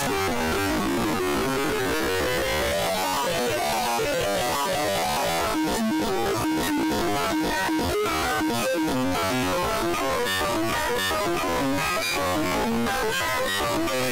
Thank I'm sorry.